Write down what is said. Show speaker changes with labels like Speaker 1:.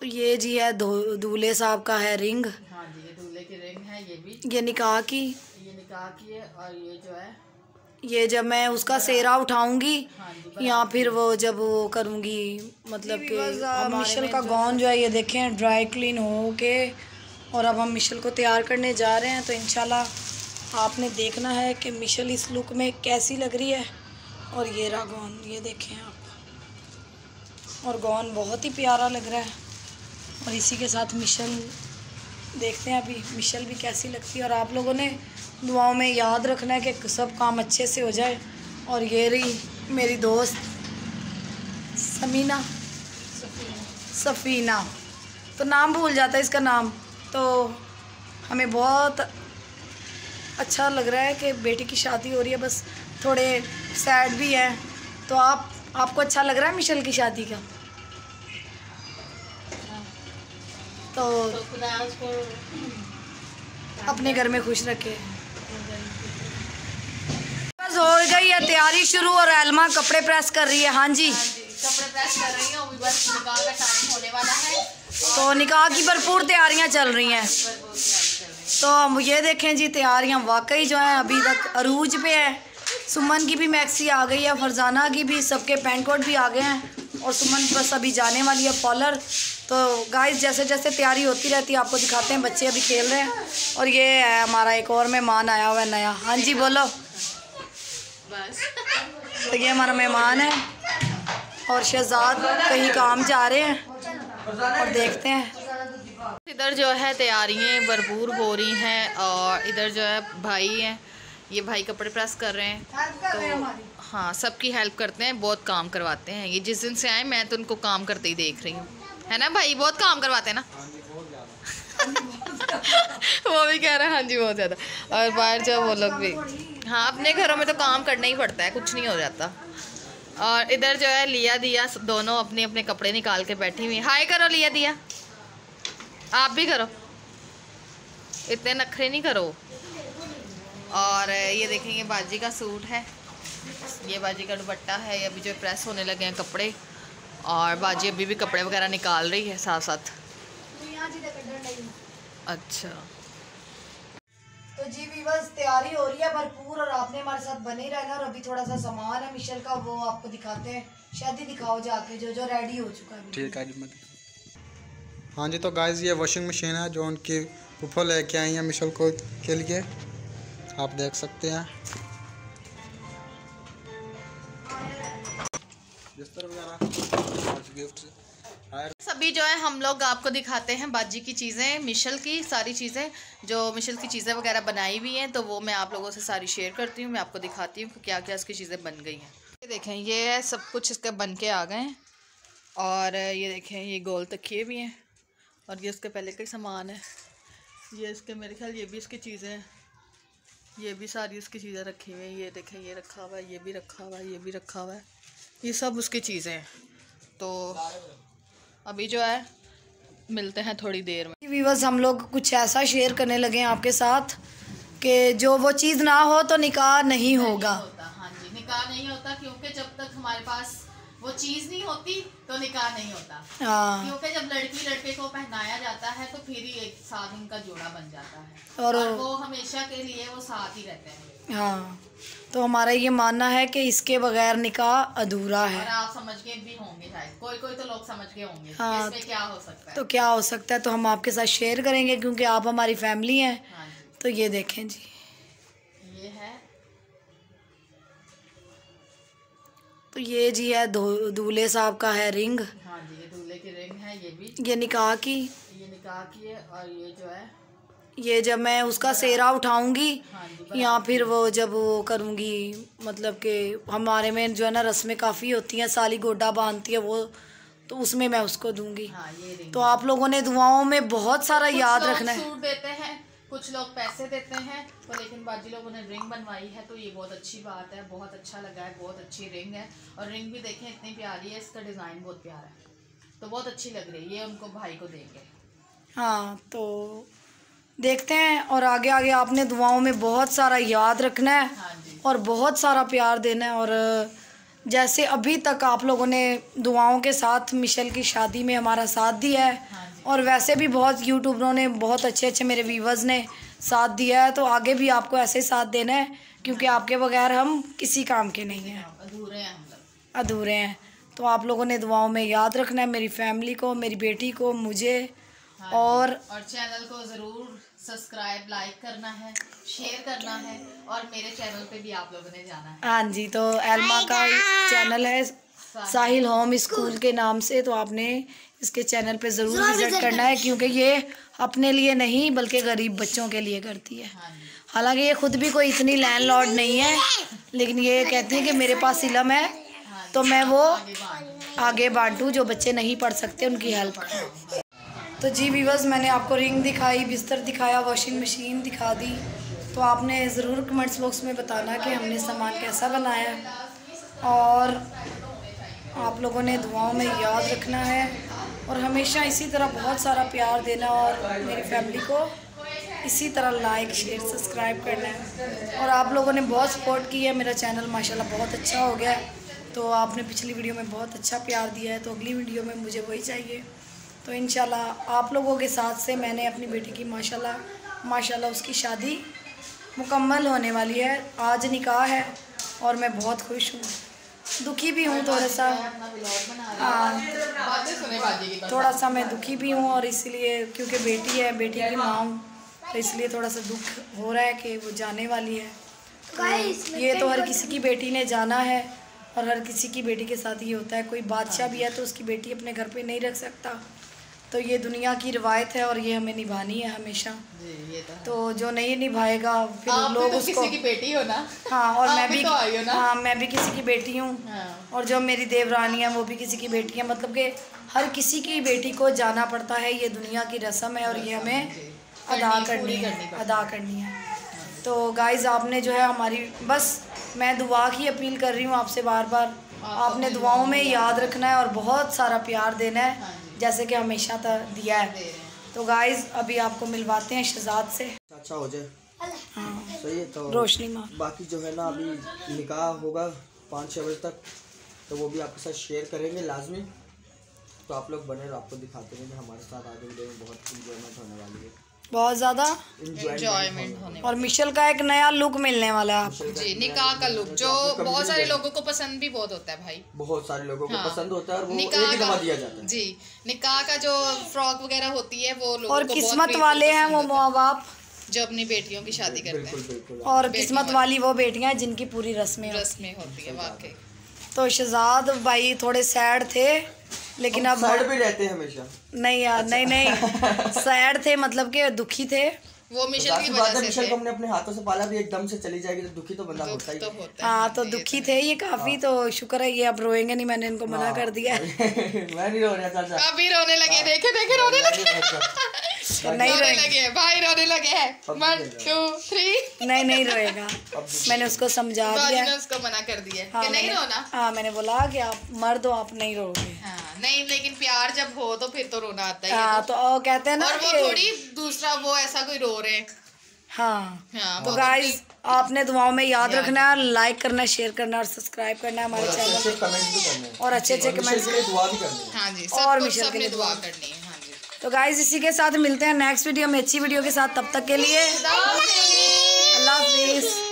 Speaker 1: तो ये जी है दूल्हे साहब का है रिंग।
Speaker 2: हाँ जी ये दूल्हे की रिंग है ये भी।
Speaker 1: ये निकाह की।
Speaker 2: ये निकाह की है और ये जो है।
Speaker 1: ये जब मैं उसका सेहरा उठाऊँगी
Speaker 2: हाँ
Speaker 1: या फिर वो जब वो करूँगी मतलब कि मिशल का गाउन जो है ये देखें ड्राई क्लीन हो के और अब हम मिशल को तैयार करने जा रहे हैं तो इंशाल्लाह आपने देखना है कि मिशल इस लुक में कैसी लग रही है। और ये रहा गाउन ये देखें आप। और गाउन बहुत ही प्यारा लग रहा है। और इसी के साथ मिशल देखते हैं अभी। मिशल भी कैसी लगती है और आप लोगों ने दुआओं में याद रखना है कि सब काम अच्छे से हो जाए। और ये रही मेरी दोस्त समीना। सफ़ीना। तो नाम भूल जाता है इसका नाम। तो हमें बहुत अच्छा लग रहा है कि बेटी की शादी हो रही है, बस थोड़े सैड भी हैं। तो आप, आपको अच्छा लग रहा है मिशल की शादी का? तो
Speaker 2: तो खुदा उसको
Speaker 1: अपने घर में खुश रखे। बस हो गई है तैयारी शुरू और एलमा कपड़े प्रेस कर रही है। हाँ जी।
Speaker 2: कपड़े प्रेस कर रही हूँ बस निकाह का टाइम होने वाला है।
Speaker 1: तो निकाह की भरपूर तैयारियाँ चल रही हैं। तो हम ये देखें जी तैयारियाँ वाकई जो हैं अभी तक अरूज पे है। सुमन की भी मैक्सी आ गई है फरजाना की भी सबके पैंट कोट भी आ गए हैं। और सुमन बस अभी जाने वाली है पॉलर तो गाइस जैसे जैसे तैयारी होती रहती है, आपको दिखाते हैं, बच्चे अभी खेल रहे हैं। और ये है हमारा एक और मेहमान आया हुआ है नया। हाँ जी, बोलो। तो ये हमारा मेहमान है और शहजाद कहीं काम जा रहे हैं और देखते हैं।
Speaker 2: इधर जो है, तैयारियाँ भरपूर हो रही हैं और इधर जो है, भाई हैं। ये भाई कपड़े प्रेस कर रहे हैं। तो हाँ सबकी हेल्प करते हैं, बहुत काम करवाते हैं। ये जिस दिन से आए, मैं तो उनको काम करते ही देख रही हूँ। है ना भाई? बहुत काम करवाते हैं ना? वो भी कह रहा है हाँ जी, बहुत ज़्यादा। और बाहर जो वो लोग भी। हाँ अपने घरों में तो काम करना ही पड़ता है, कुछ नहीं हो जाता। और इधर जो है, लिया दिया, दोनों अपने अपने कपड़े निकाल के बैठी हुई। हाय करो, लिया दिया। आप भी करो। इतने नखरे नहीं करो। और ये देखेंगे, बाजी का सूट है। ये बाजी का दुपट्टा है अभी जो प्रेस होने लगे हैं कपड़े। और बाजी अभी भी कपड़े वगैरह निकाल रही है साथ साथ। अच्छा।
Speaker 1: तो जी भी बस तैयारी हो रही है भरपूर और आपने हमारे साथ बने रहना और अभी थोड़ा सा सामान है मिशल का वो आपको दिखाते हैं। शायद ही दिखाओ जाके जो जो रेडी हो चुका है
Speaker 3: ठीक है जी मत हाँ जी तो गाइस ये वॉशिंग मशीन है जो उनकी फुफो लेके आई है मिशल को के लिए। आप देख सकते हैं। बिस्तर वगैरह। गिफ्ट
Speaker 2: सभी जो है, हम लोग आपको दिखाते हैं बाजी की चीज़ें, मिशल की सारी चीज़ें, जो मिशल की चीज़ें वगैरह बनाई हुई हैं तो वो मैं आप लोगों से सारी शेयर करती हूँ, मैं आपको दिखाती हूँ कि क्या क्या इसकी चीज़ें बन गई हैं। ये देखें, ये है, सब कुछ इसके बन के आ गए हैं, और ये देखें, ये गोल तकिए भी हैं, और ये इसके पहले का सामान है। ये इसके, मेरे ख्याल, ये भी इसकी चीज़ें ये भी सारी उसकी चीज़ें रखी हुई हैं, ये देखें, ये रखा हुआ है, ये भी रखा हुआ है, ये भी रखा हुआ है। ये सब उसकी चीज़ें हैं। तो अभी जो है मिलते हैं थोड़ी देर में।
Speaker 1: व्यूवर्स हम लोग कुछ ऐसा शेयर करने लगे हैं आपके साथ कि जो वो चीज़ ना हो तो निकाह नहीं होगा।
Speaker 2: हाँ जी निकाह नहीं होता क्योंकि जब तक हमारे पास वो चीज़ नहीं होती तो निकाह नहीं होता।
Speaker 1: हाँ।
Speaker 2: क्योंकि जब लड़की लड़के को पहनाया जाता है तो फिर ही एक साथ उनका जोड़ा बन जाता है।
Speaker 1: और-
Speaker 2: और वो हमेशा के लिए वो साथ ही रहते हैं।
Speaker 1: हाँ तो हमारा ये मानना है कि इसके बगैर निकाह अधूरा है।
Speaker 2: और आप समझ के भी होंगे शायद। कोई कोई तो लोग समझ के होंगे
Speaker 1: हाँ,
Speaker 2: इसमें क्या हो सकता है।
Speaker 1: तो क्या हो सकता है तो हम आपके साथ शेयर करेंगे क्योंकि आप हमारी फैमिली हैं।
Speaker 2: हाँ
Speaker 1: तो ये देखें जी।
Speaker 2: ये है।
Speaker 1: तो ये जी है दूल्हे साहब का है रिंग
Speaker 2: हाँ जी ये दूल्हे की रिंग है ये भी।
Speaker 1: ये निकाह की।
Speaker 2: ये निकाह की है और ये जो है
Speaker 1: ये जब मैं उसका सेहरा उठाऊँगी
Speaker 2: हाँ
Speaker 1: या फिर वो जब वो करूँगी मतलब कि हमारे में जो है ना रस्में काफ़ी होती हैं साली गोडा बांधती है वो तो उसमें मैं उसको दूँगी।
Speaker 2: हाँ ये
Speaker 1: तो आप लोगों ने दुआओं में बहुत सारा याद रखना है।
Speaker 2: देते हैं कुछ लोग पैसे देते हैं तो लेकिन बाजी लोगों ने रिंग बनवाई है तो ये बहुत अच्छी बात है बहुत अच्छा लगा है बहुत अच्छी रिंग है और रिंग भी देखें इतनी प्यारी है इसका डिज़ाइन बहुत प्यारा है तो बहुत अच्छी लग रही है ये उनको भाई को देंगे।
Speaker 1: हाँ तो देखते हैं और आगे आगे आपने दुआओं में बहुत सारा याद रखना है
Speaker 2: हाँ
Speaker 1: और बहुत सारा प्यार देना है और जैसे अभी तक आप लोगों ने दुआओं के साथ मिशल की शादी में हमारा साथ दिया है हाँ और वैसे भी बहुत यूट्यूबरों ने बहुत अच्छे अच्छे मेरे व्यूवर्स ने साथ दिया है तो आगे भी आपको ऐसे ही साथ देना है क्योंकि आपके बगैर हम किसी काम के नहीं हैं।
Speaker 2: अधूरे हैं
Speaker 1: अधूरे हैं। तो आप लोगों ने दुआओं में याद रखना है मेरी फैमिली को मेरी बेटी को मुझे हाँ और
Speaker 2: और चैनल को ज़रूर सब्सक्राइब लाइक करना है शेयर करना है और मेरे चैनल पे भी आप लोगों ने जाना है।
Speaker 1: हाँ जी तो एल्मा का चैनल है साहिल होम स्कूल के नाम से तो आपने इसके चैनल पे ज़रूर विज़िट करना है क्योंकि ये अपने लिए नहीं बल्कि गरीब बच्चों के लिए करती है। हाँ हालाँकि ये खुद भी कोई इतनी लैंड लॉर्ड नहीं है लेकिन ये कहती है कि मेरे पास इलम है हाँ तो मैं वो आगे बांटूँ। जो बच्चे नहीं पढ़ सकते उनकी हेल्प करूँ। तो जी वीवर्स मैंने आपको रिंग दिखाई, बिस्तर दिखाया वॉशिंग मशीन दिखा दी। तो आपने ज़रूर कमेंट्स बॉक्स में बताना कि हमने सामान कैसा बनाया। और आप लोगों ने दुआओं में याद रखना है। और हमेशा इसी तरह बहुत सारा प्यार देना और मेरी फैमिली को इसी तरह लाइक शेयर सब्सक्राइब करना है। और आप लोगों ने बहुत सपोर्ट की है। मेरा चैनल माशाल्लाह बहुत अच्छा हो गया तो आपने पिछली वीडियो में बहुत अच्छा प्यार दिया है। तो अगली वीडियो में मुझे वही चाहिए। तो इन आप लोगों के साथ से मैंने अपनी बेटी की माशाल्लाह माशाल्लाह उसकी शादी मुकम्मल होने वाली है। आज निकाह है और मैं बहुत खुश हूँ। दुखी भी हूँ थोड़ा सा। हाँ थोड़ा सा मैं दुखी भी हूँ और इसलिए क्योंकि बेटी है बेटी की माँ हूँ तो इसलिए थोड़ा सा दुख हो रहा है कि वो जाने वाली है। तो ये तो हर किसी की बेटी ने जाना है और हर किसी की बेटी के साथ ये होता है। कोई बादशाह भी है तो उसकी बेटी अपने घर पे नहीं रख सकता। तो ये दुनिया की रिवायत है और ये हमें निभानी है हमेशा। जी, तो, तो जो नहीं निभाएगा फिर आप लोग तो उसको
Speaker 2: किसी की बेटी हो ना।
Speaker 1: हाँ और मैं भी, भी तो हाँ मैं भी किसी की बेटी हूँ। हाँ। और जो मेरी देवरानी है वो भी किसी की बेटी है। मतलब कि हर किसी की बेटी को जाना पड़ता है ये दुनिया की रस्म है और ये हमें अदा करनी है अदा करनी है। तो गाइज़ आपने जो है हमारी बस मैं दुआ की अपील कर रही हूँ आपसे बार बार आपने दुआओं में याद रखना है और बहुत सारा प्यार देना है हाँ जैसे कि हमेशा तक दिया है। तो गाइज़ अभी आपको मिलवाते हैं शहजाद से।
Speaker 4: अच्छा हो जाए। हाँ। सही है तो
Speaker 1: रोशनी माँ।
Speaker 4: बाकी जो है ना अभी निकाह होगा पाँच छः बजे तक तो वो भी आपके साथ शेयर करेंगे लाजमी। तो आप लोग बने आपको दिखाते रहेंगे हमारे साथ आगे वीडियो में बहुत इंजॉयमेंट होने वाली है।
Speaker 1: बहुत ज़्यादा
Speaker 2: इंजॉयमेंट होने
Speaker 1: और मिशेल का एक नया लुक मिलने वाला है आपको।
Speaker 2: जी निकाह का लुक जो बहुत सारे लोगों को पसंद भी बहुत होता है भाई।
Speaker 4: बहुत सारे लोगों को हाँ। पसंद होता है और वो निकाह का दिया जाता है।
Speaker 2: जी निकाह का जो फ्रॉक वगैरह होती है वो
Speaker 1: और किस्मत वाले हैं वो माँ बाप
Speaker 2: जो अपनी बेटियों की शादी करते
Speaker 1: हैं। और किस्मत वाली। वो बेटियाँ जिनकी पूरी रस्में
Speaker 2: रस्में होती है वाकई।
Speaker 1: तो शहजाद भाई थोड़े सैड थे। लेकिन अब
Speaker 4: सैड भी रहते हैं हमेशा।
Speaker 1: नहीं यार अच्छा। नहीं। नहीं सैड थे मतलब के दुखी थे।
Speaker 2: वो मिशेल तो की वजह से मिशेल
Speaker 4: को हमने अपने हाथों से पाला भी एकदम से चली जाएगी तो दुखी तो बंदा होता ही
Speaker 1: तो हाँ। तो दुखी थे ये काफ़ी हाँ। तो शुक्र है ये अब रोएँगे नहीं मैंने इनको मना हाँ। कर दिया।
Speaker 4: मैं नहीं रो रहा चाचा।
Speaker 2: अभी रोने लगे देखे देखे रोने लगे। नहीं रोने लगे भाई रोने लगे हैं। वन टू थ्री
Speaker 1: नहीं नहीं रोएगा। मैंने उसको समझा दिया।
Speaker 2: उसको मना कर दिया हाँ, नहीं रोना?
Speaker 1: हाँ मैंने बोला कि आप मर्द हो आप नहीं रोगे
Speaker 2: हाँ, नहीं लेकिन प्यार जब हो तो फिर तो रोना आता है
Speaker 1: हाँ। तो, तो कहते हैं ना
Speaker 2: और वो थोड़ी दूसरा वो ऐसा कोई रो रहे
Speaker 1: हाँ, हाँ। तो गाइस आपने दुआओं में याद रखना है लाइक करना शेयर करना और सब्सक्राइब करना हमारे चैनल और अच्छे अच्छे कमेंट्स
Speaker 2: हाँ। जी और मिशन के लिए दुआ। करनी है।
Speaker 1: तो गाइज़ इसी के साथ मिलते हैं नेक्स्ट वीडियो में अच्छी वीडियो के साथ तब तक के लिए अल्लाह हाफिज़।